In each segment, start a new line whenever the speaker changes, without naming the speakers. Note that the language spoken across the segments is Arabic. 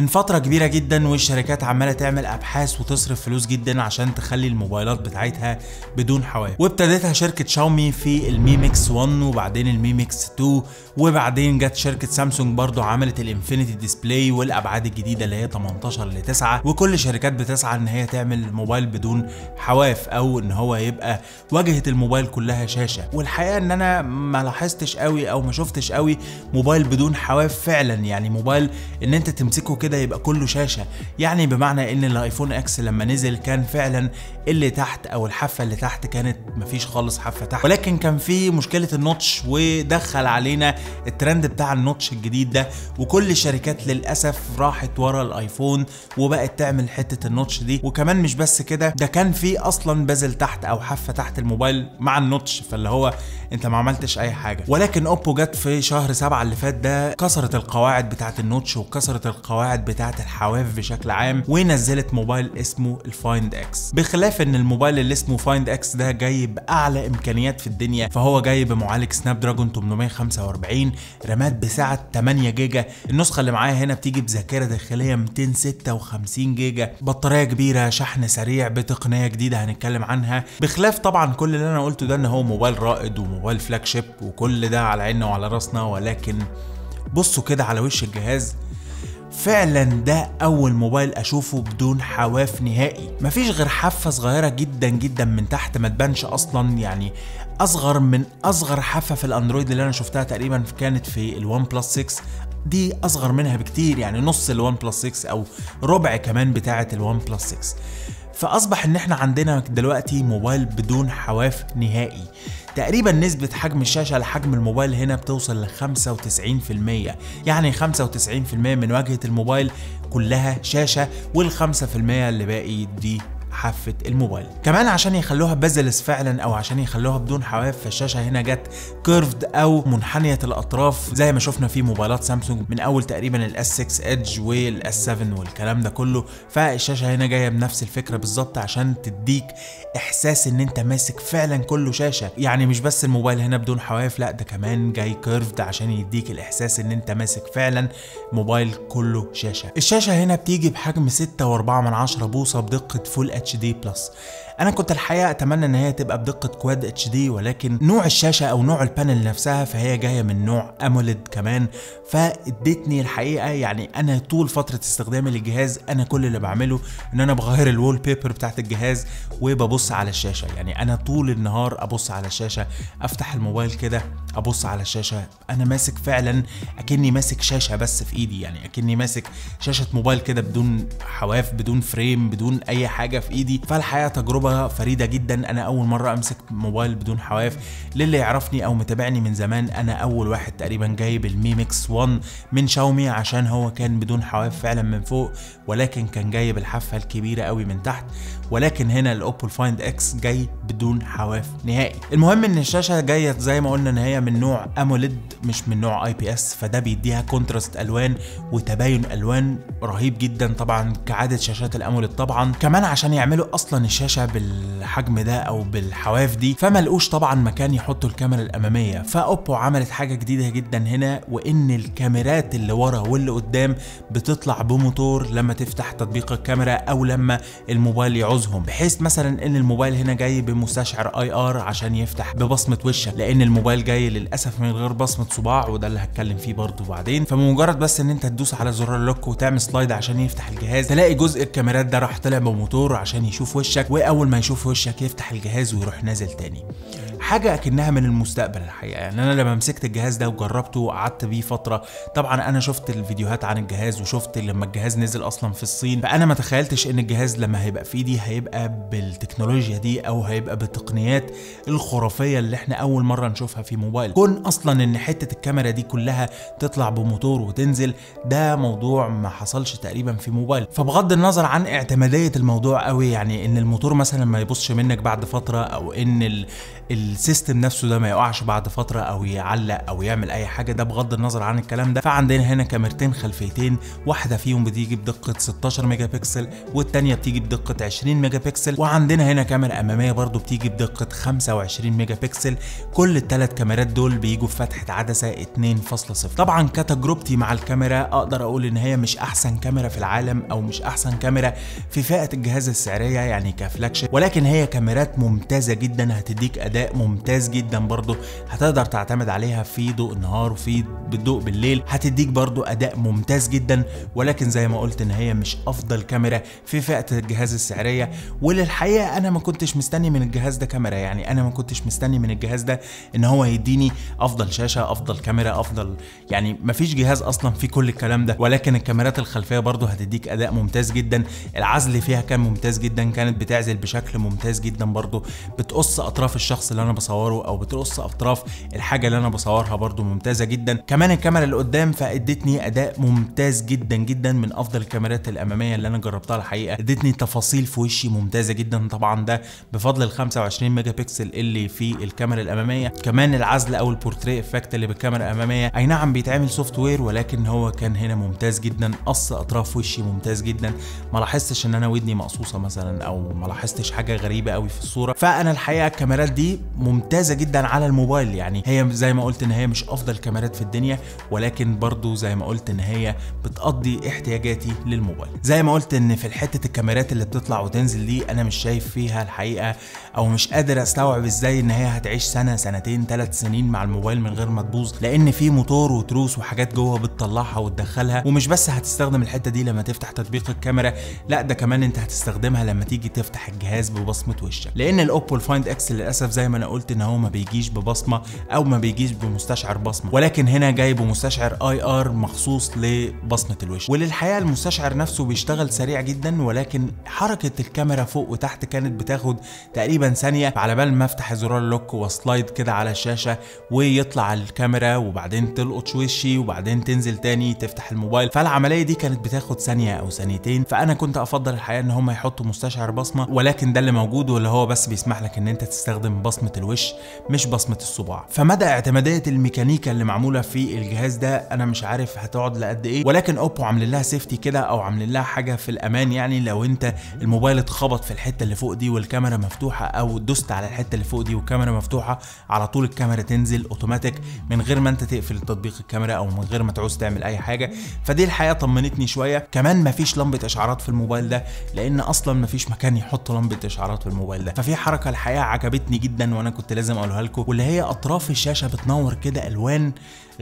من فترة كبيرة جدا والشركات عمالة تعمل أبحاث وتصرف فلوس جدا عشان تخلي الموبايلات بتاعتها بدون حواف وابتدتها شركة شاومي في ال Mi Mix 1 وبعدين ال Mi Mix 2 وبعدين جت شركة سامسونج برضو عملت ال Infinity Display والأبعاد الجديدة اللي هي 18 ل 9 وكل الشركات بتسعى إن هي تعمل موبايل بدون حواف أو إن هو يبقى واجهة الموبايل كلها شاشة. والحقيقة إن أنا ما لاحظتش قوي أو ما شفتش قوي موبايل بدون حواف فعلا. يعني موبايل إن أنت تمسكه كده يبقى كله شاشة. يعني بمعنى إن الآيفون X لما نزل كان فعلا اللي تحت أو الحافة اللي تحت كانت مفيش خالص حافة تحت. ولكن كان في مشكلة ال notch ودخل علينا الترند بتاع ال notch الجديد ده. وكل الشركات للأسف راحت ورا الآيفون وبقت تعمل حتة ال notch دي. وكمان مش بس كده ده كان في أصلا bezel تحت أو حافة تحت الموبايل مع ال notch. فاللي هو أنت ما عملتش أي حاجة. ولكن أوبو جت في شهر سبعة اللي فات ده كسرت القواعد بتاعه ال notch وكسرت القواعد بتاعه الحواف بشكل عام ونزلت موبايل اسمه ال Find X بخلاف إن الموبايل اللي اسمه Find X ده جاي بأعلى إمكانيات في الدنيا فهو جاي بمعالج Snapdragon 845 رامات بسعة 8 جيجا. النسخة اللي معايا هنا بتيجي بذاكرة داخلية 256 جيجا. بطارية كبيرة شحن سريع بتقنية جديدة هنتكلم عنها. بخلاف طبعا كل اللي أنا قلته ده إن هو موبايل رائد وموبايل flagship وكل ده على عيننا وعلى راسنا ولكن بصوا كده على وش الجهاز. فعلا ده أول موبايل أشوفه بدون حواف نهائي. مفيش غير حافة صغيرة جدا جدا من تحت ما تبانش أصلا يعني أصغر من أصغر حافة في الأندرويد اللي أنا شفتها تقريبا كانت في ال OnePlus 6 دي أصغر منها بكتير يعني نص ال OnePlus 6 أو ربع كمان بتاعة ال OnePlus 6 فأصبح إن إحنا عندنا دلوقتي موبايل بدون حواف نهائي. تقريبا نسبة حجم الشاشة لحجم الموبايل هنا بتوصل ل 95% يعني 95% من واجهة الموبايل كلها شاشة وال 5% اللي باقي دي حافة الموبايل. كمان عشان يخلوها bezel-less فعلا أو عشان يخلوها بدون حواف فالشاشة هنا جت curved أو منحنية الأطراف. زي ما شفنا في موبايلات سامسونج من أول تقريبا ال S6 Edge وال S7 والكلام ده كله. فالشاشة هنا جاية بنفس الفكرة بالظبط عشان تديك إحساس إن أنت ماسك فعلا كله شاشة. يعني مش بس الموبايل هنا بدون حواف لا ده كمان جاي curved عشان يديك الإحساس إن أنت ماسك فعلا موبايل كله شاشة. الشاشة هنا بتيجي بحجم 6.4 بوصة بدقة Full HD Plus أنا كنت الحقيقة أتمنى إن هي تبقى بدقة Quad HD ولكن نوع الشاشة أو نوع ال panel نفسها فهي جاية من نوع AMOLED كمان. فادتني الحقيقة يعني أنا طول فترة استخدامي للجهاز أنا كل اللي بعمله إن أنا بغير ال wallpaper بتاعت الجهاز وببص على الشاشة. يعني أنا طول النهار أبص على الشاشة أفتح الموبايل كده أبص على الشاشة. أنا ماسك فعلا أكني ماسك شاشة بس في إيدي يعني أكني ماسك شاشة موبايل كده بدون حواف بدون frame بدون أي حاجة في ايدي فالحقيقة تجربة فريدة جدا. أنا أول مرة أمسك موبايل بدون حواف. للي يعرفني أو متابعني من زمان أنا أول واحد تقريبا جايب ال Mi Mix 1 من شاومي عشان هو كان بدون حواف فعلا من فوق ولكن كان جايب الحافة الكبيرة قوي من تحت. ولكن هنا ال Oppo Find X جاي بدون حواف نهائي. المهم إن الشاشة جاية زي ما قلنا إن هي من نوع AMOLED مش من نوع IPS فده بيديها contrast ألوان وتباين ألوان رهيب جدا طبعا كعاده شاشات ال AMOLED طبعا. كمان عشان يعملوا أصلا الشاشة بالحجم ده أو بالحواف دي فما لقوش طبعا مكان يحطوا الكاميرا الأمامية. ف Oppo عملت حاجة جديدة جدا هنا وإن الكاميرات اللي ورا واللي قدام بتطلع بموتور لما تفتح تطبيق الكاميرا أو لما الموبايل يعوزهم. بحيث مثلا إن الموبايل هنا جاي بمستشعر IR عشان يفتح ببصمة وشك لأن الموبايل جاي للأسف من غير بصمة صباع وده اللي هتكلم فيه برضه بعدين. فمجرد بس إن أنت تدوس على زرار ال lock وتعمل slide عشان يفتح الجهاز تلاقي جزء الكاميرات ده راح طلع بموتور يشوف وشك وأول ما يشوف وشك يفتح الجهاز ويروح نازل تاني. حاجة أكنها من المستقبل الحقيقة. يعني أنا لما مسكت الجهاز ده وجربته وقعدت بيه فترة طبعا أنا شفت الفيديوهات عن الجهاز وشفت لما الجهاز نزل أصلا في الصين. فأنا ما تخيلتش إن الجهاز لما هيبقى في إيدي هيبقى بالتكنولوجيا دي أو هيبقى بالتقنيات الخرافية اللي إحنا أول مرة نشوفها في موبايل. كون أصلا إن حتة الكاميرا دي كلها تطلع بموتور وتنزل ده موضوع ما حصلش تقريبا في موبايل. فبغض النظر عن اعتمادية الموضوع قوي يعني إن الموتور مثلا ما يبوظش منك بعد فترة أو إن ال system نفسه ده ما يقعش بعد فترة أو يعلق أو يعمل أي حاجة ده بغض النظر عن الكلام ده. فعندنا هنا كاميرتين خلفيتين واحدة فيهم بتيجي بدقة 16 ميجا بكسل والتانية بتيجي بدقة 20 ميجا بكسل وعندنا هنا كاميرا أمامية برضو بتيجي بدقة 25 ميجا بكسل كل الثلاث كاميرات دول بيجوا في فتحة عدسة 2.0 طبعا كتجربتي مع الكاميرا أقدر أقول إن هي مش أحسن كاميرا في العالم أو مش أحسن كاميرا في فئة الجهاز السعرية يعني ك flagship ولكن هي كاميرات ممتازة جدا هتديك أداء ممتاز جدا برضو. هتقدر تعتمد عليها في ضوء النهار وفي بالضوء بالليل. هتديك برضو أداء ممتاز جدا ولكن زي ما قلت إن هي مش أفضل كاميرا في فئة الجهاز السعرية. وللحقيقة أنا ما كنتش مستني من الجهاز ده كاميرا. يعني أنا ما كنتش مستني من الجهاز ده إن هو يديني أفضل شاشة أفضل كاميرا أفضل يعني ما فيش جهاز أصلا فيه كل الكلام ده. ولكن الكاميرات الخلفية برضو هتديك أداء ممتاز جدا. العزل فيها كان ممتاز جدا كانت بتعزل بشكل ممتاز جدا برضو. بتقص أطراف الشخص اللي أنا بصوره أو بتقص أطراف الحاجة اللي أنا بصورها برضو ممتازة جدا. كمان الكاميرا اللي قدام فادتني أداء ممتاز جدا جدا من أفضل الكاميرات الأمامية اللي أنا جربتها الحقيقة. ادتني تفاصيل في وشي ممتازة جدا طبعا ده بفضل ال 25 ميجا بكسل اللي في الكاميرا الأمامية. كمان العزل أو ال portrait effect اللي بالكاميرا الأمامية. أي نعم بيتعمل software ولكن هو كان هنا ممتاز جدا. قص أطراف وشي ممتاز جدا. ما لاحظتش إن أنا ودني مقصوصة مثلا أو ما لاحظتش حاجة غريبة قوي في الصورة. فأنا الحقيقة الكاميرات دي ممتازة جدا على الموبايل. يعني هي زي ما قلت إن هي مش أفضل كاميرات في الدنيا ولكن برضو زي ما قلت إن هي بتقضي احتياجاتي للموبايل. زي ما قلت إن في حتة الكاميرات اللي بتطلع وتنزل دي أنا مش شايف فيها الحقيقة أو مش قادر أستوعب إزاي إن هي هتعيش سنة سنتين ثلاث سنين مع الموبايل من غير ما تبوظ لأن في موتور وتروس وحاجات جوه بتطلعها وتدخلها ومش بس هتستخدم الحتة دي لما تفتح تطبيق الكاميرا لأ ده كمان أنت هتستخدمها لما تيجي تفتح الجهاز ببصمة وشك. لأن ال Oppo ال Find X للأسف زي ما أنا قلت إن هو ما بيجيش ببصمة أو ما بيجيش بمستشعر بصمة ولكن هنا جاي بمستشعر IR مخصوص لبصمة الوش. وللحقيقه المستشعر نفسه بيشتغل سريع جدا ولكن حركة الكاميرا فوق وتحت كانت بتاخد تقريبا ثانية على بال ما أفتح زرار ال lock و slide كده على الشاشة ويطلع الكاميرا وبعدين تلقط وشي وبعدين تنزل تاني تفتح الموبايل. فالعملية دي كانت بتاخد ثانية أو ثانيتين فأنا كنت أفضل الحقيقة إن هم يحطوا مستشعر بصمة ولكن ده اللي موجود واللي هو بس بيسمح لك إن أنت تستخدم بصمة الوش مش بصمة الصباع. فمدى اعتمادية الميكانيكا اللي معمولة في الجهاز ده أنا مش عارف هتقعد لقد إيه ولكن Oppo عاملين لها safety كده أو عاملين لها حاجة في الأمان يعني لو أنت الموبايل اتخبط في الحتة اللي فوق دي والكاميرا مفتوحة أو دوست على الحتة اللي فوق دي والكاميرا مفتوحة على طول الكاميرا تنزل اوتوماتيك من غير ما أنت تقفل تطبيق الكاميرا أو من غير ما تعوز تعمل أي حاجة. فدي الحقيقة طمنتني شوية. كمان مفيش لمبة إشعارات في الموبايل ده لأن أصلا مفيش مكان يحط لمبة إشعارات في الموبايل ده. ففي حركة الحقيقة عجبتني جدا وأنا كنت لازم أقولها لكم واللي هي أطراف الشاشة بتنور كده ألوان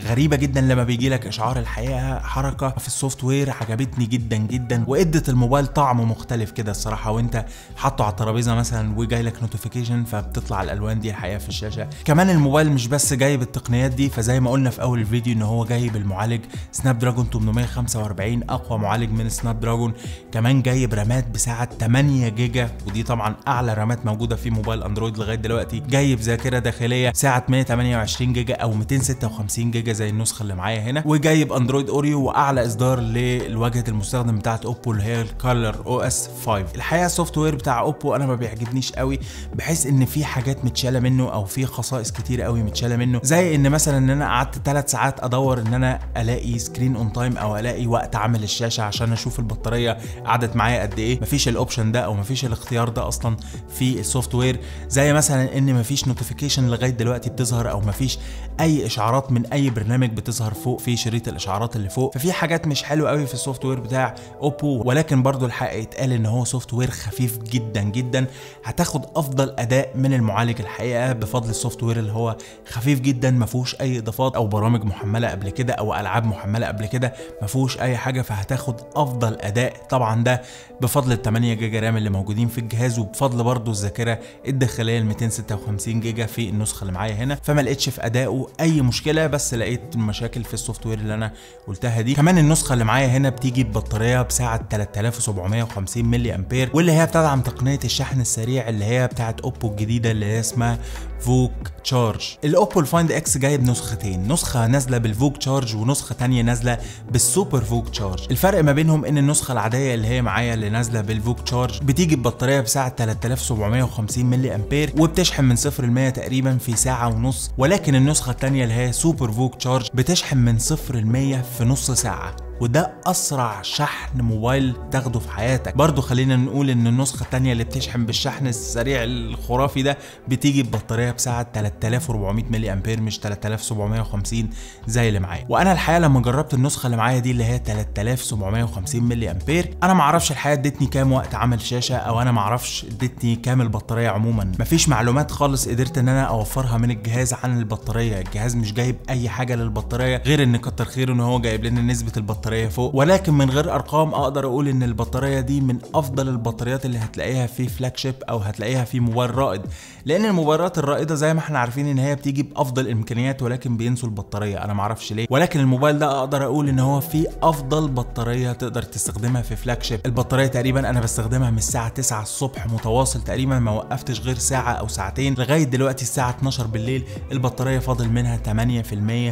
غريبة جدا لما بيجي لك إشعار الحقيقة حركة في ال software عجبتني جدا جدا وإدت الموبايل طعم مختلف كده الصراحة وأنت حاطه على الترابيزة مثلا وجاي لك notification فبتطلع الألوان دي الحقيقة في الشاشة. كمان الموبايل مش بس جاي بالتقنيات دي فزي ما قلنا في أول الفيديو إن هو جاي بالمعالج Snapdragon 845 أقوى معالج من Snapdragon كمان جاي برامات بسعه 8 جيجا ودي طبعا أعلى رامات موجودة في موبايل Android لغاية دلوقتي. جاي بذاكره داخلية سعه 128 جيجا أو 256 جيجا. زي النسخة اللي معايا هنا وجايب Android Oreo وأعلى إصدار للواجهة المستخدم بتاعت Oppo اللي هي ال ColorOS 5 الحقيقة ال software بتاع Oppo أنا ما بيعجبنيش قوي بحيث إن في حاجات متشالة منه أو في خصائص كتير قوي متشالة منه زي إن مثلا إن أنا قعدت 3 ساعات أدور إن أنا ألاقي screen on time أو ألاقي وقت عمل الشاشة عشان أشوف البطارية قعدت معايا قد إيه. مفيش ال option ده أو مفيش الاختيار ده أصلا في ال software زي مثلا إن مفيش notification لغاية دلوقتي بتظهر أو مفيش أي إشعارات من أي برنامج بتظهر فوق في شريط الإشعارات اللي فوق. ففي حاجات مش حلوة قوي في ال software بتاع Oppo ولكن برضو الحق يتقال إن هو software خفيف جدا جدا. هتاخد أفضل أداء من المعالج الحقيقة بفضل ال software اللي هو خفيف جدا ما فيهوش أي إضافات أو برامج محملة قبل كده أو ألعاب محملة قبل كده ما فيهوش أي حاجة. فهتاخد أفضل أداء طبعا ده بفضل ال 8 جيجا RAM اللي موجودين في الجهاز وبفضل برضو الذاكرة الداخلية ال 256 جيجا في النسخة اللي معايا هنا. فما لقيتش في ادائه أي مشكلة بس لقيت مشاكل في ال software اللي أنا قلتها دي. كمان النسخة اللي معايا هنا بتيجي ببطارية بسعه 3750 ملي أمبير واللي هي بتدعم تقنية الشحن السريع اللي هي بتاعت أوبو الجديدة اللي هي اسمها VOOC Charge. ال Oppo ال Find X جاي بنسختين نسخة نازلة بال VOOC Charge ونسخة تانية نازلة بال Super VOOC Charge. الفرق ما بينهم إن النسخة العادية اللي هي معايا اللي نازلة بال VOOC Charge بتيجي ببطارية بسعه 3750 ملي أمبير وبتشحن من 0 ل 100 تقريبا في ساعة ونص. ولكن النسخة التانية اللي هي Super VOOC Charge بتشحن من 0 ل 100 في نص ساعة. وده أسرع شحن موبايل تاخده في حياتك. برضو خلينا نقول إن النسخة الثانية اللي بتشحن بالشحن السريع الخرافي ده بتيجي ببطارية بسعه 3400 ملي أمبير مش 3750 زي اللي معايا. وأنا الحقيقة لما جربت النسخة اللي معايا دي اللي هي 3750 ملي أمبير أنا ما أعرفش الحقيقة ادتني كام وقت عمل شاشة أو أنا ما أعرفش ادتني كام البطارية عموما. مفيش معلومات خالص قدرت إن أنا أوفرها من الجهاز عن البطارية. الجهاز مش جايب أي حاجة للبطارية غير إن كتر خيره إن هو جايب لنا نسبة البطارية البطارية فوق. ولكن من غير أرقام أقدر أقول إن البطارية دي من أفضل البطاريات اللي هتلاقيها في فلاج شيب أو هتلاقيها في موبايل رائد. لأن الموبايلات الرائدة زي ما إحنا عارفين إن هي بتيجي بأفضل الامكانيات ولكن بينسوا البطارية. أنا معرفش ليه. ولكن الموبايل ده أقدر أقول إن هو فيه أفضل بطارية تقدر تستخدمها في فلاج شيب البطارية تقريبا أنا بستخدمها من الساعة 9 الصبح متواصل تقريبا ما وقفتش غير ساعة أو ساعتين لغاية دلوقتي الساعة 12 بالليل البطارية فاضل منها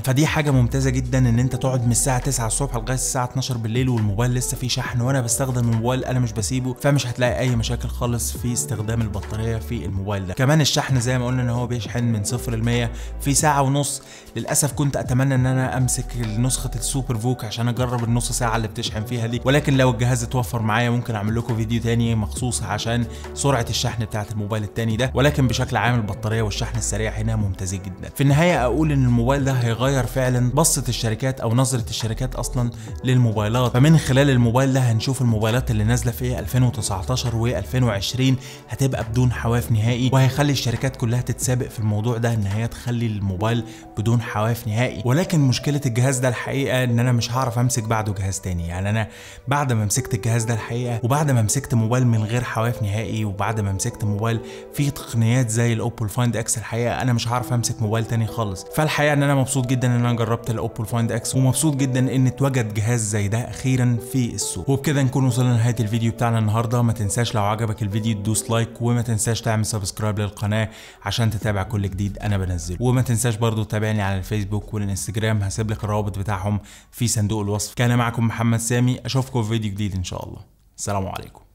8% فدي حاجة ممتازة جدا إن أنت تقعد من الساعة 9 الصبح لغاية الساعة 12 بالليل والموبايل لسه فيه شحن وأنا بستخدم الموبايل أنا مش بسيبه فمش هتلاقي أي مشاكل خالص في استخدام البطارية في الموبايل ده. كمان الشحن زي ما قلنا إن هو بيشحن من 0 ل 100 في ساعة ونص. للأسف كنت أتمنى إن أنا أمسك نسخة السوبر فوك عشان أجرب النص ساعة اللي بتشحن فيها دي. ولكن لو الجهاز اتوفر معايا ممكن أعمل لكم فيديو تاني مخصوص عشان سرعة الشحن بتاعة الموبايل التاني ده. ولكن بشكل عام البطارية والشحن السريع هنا ممتازين جدا. في النهاية أقول إن الموبايل ده هيغير فعلا بصة الشركات أو نظرة الشركات أصلا للموبايلات. فمن خلال الموبايل ده هنشوف الموبايلات اللي نازلة في 2019 و2020 هتبقى بدون حواف نهائي وهيخلي الشركات كلها تتسابق في الموضوع ده إن هي تخلي الموبايل بدون حواف نهائي. ولكن مشكلة الجهاز ده الحقيقة إن أنا مش هعرف أمسك بعده جهاز تاني. يعني أنا بعد ما مسكت الجهاز ده الحقيقة وبعد ما مسكت موبايل من غير حواف نهائي وبعد ما مسكت موبايل فيه تقنيات زي ال Oppo ال Find X الحقيقة أنا مش هعرف أمسك موبايل تاني خالص. فالحقيقة إن أنا مبسوط جدا إن أنا جربت ال Oppo ال Find X ومبسوط جدا إن اتوجد جهاز زي ده أخيرا في السوق. وبكده نكون وصلنا لنهاية الفيديو بتاعنا النهارده. ما تنساش لو عجبك الفيديو تدوس like وما تنساش تعمل subscribe للقناة عشان تتابع كل جديد أنا بنزله. وما تنساش برضو تتابعني على الفيسبوك والإنستجرام هسيب لك الروابط بتاعهم في صندوق الوصف. كان معكم محمد سامي أشوفكم في فيديو جديد إن شاء الله. السلام عليكم.